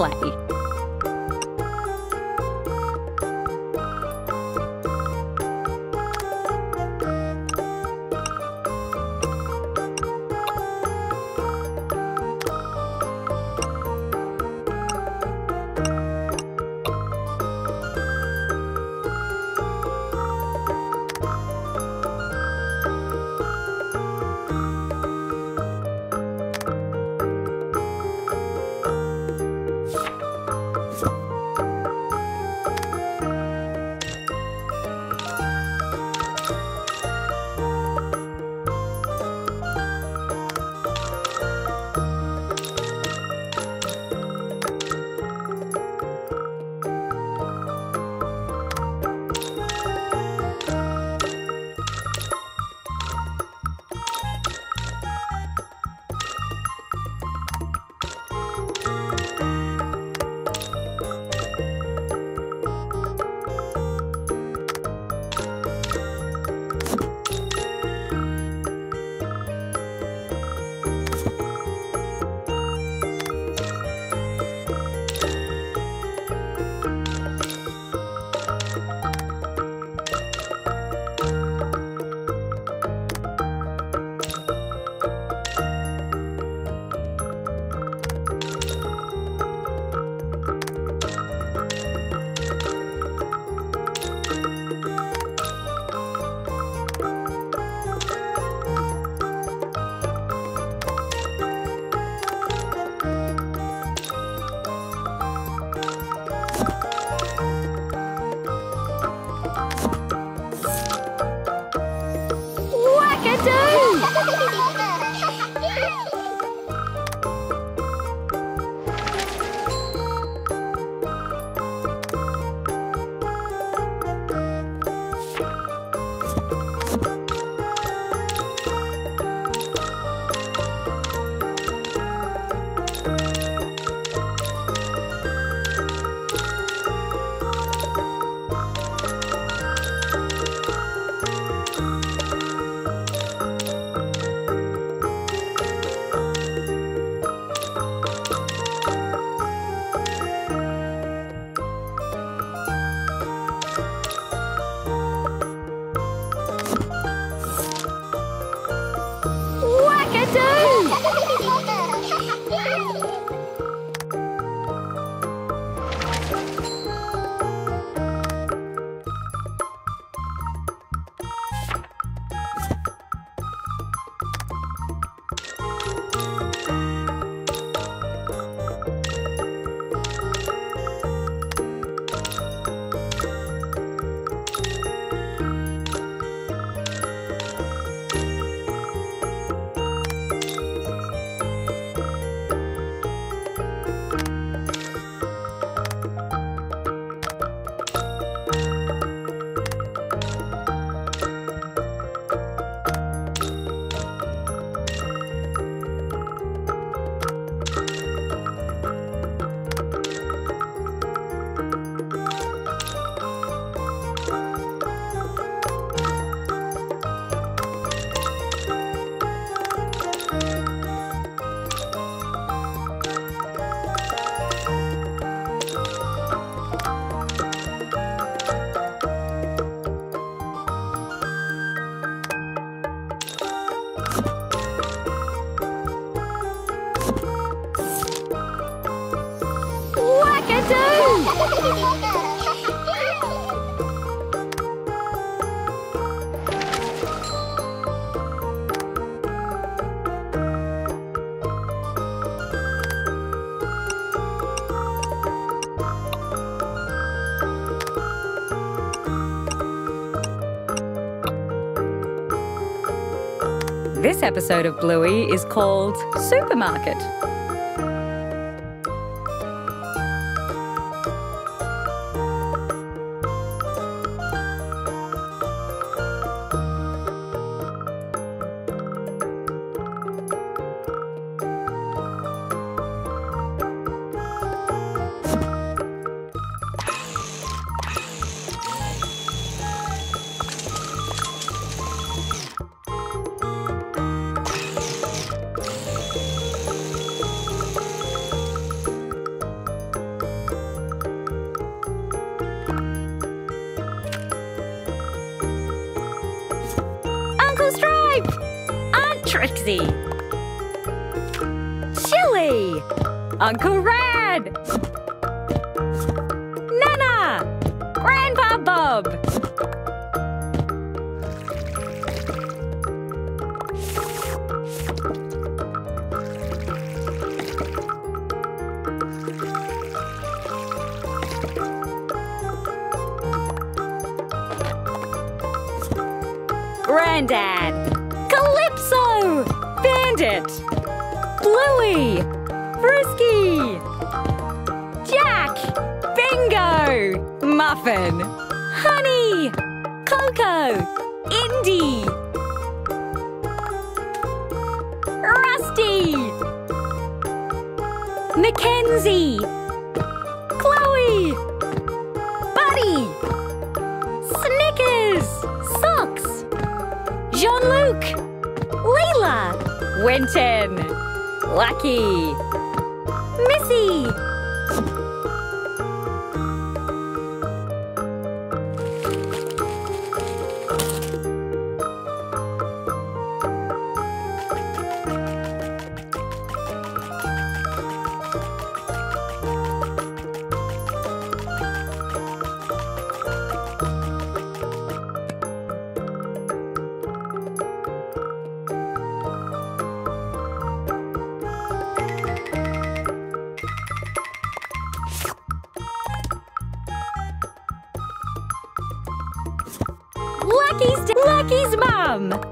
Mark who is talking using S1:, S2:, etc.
S1: clay. This episode of Bluey is called Supermarket. Trixie. Chilli. Uncle Rad! Nana. Grandpa Bob. Grandad. Bluey. Frisky. Jack. Bingo. Muffin. Honey. Coco. Indy. Rusty. Mackenzie. Winton. Lucky. Missy. Lucky's mom.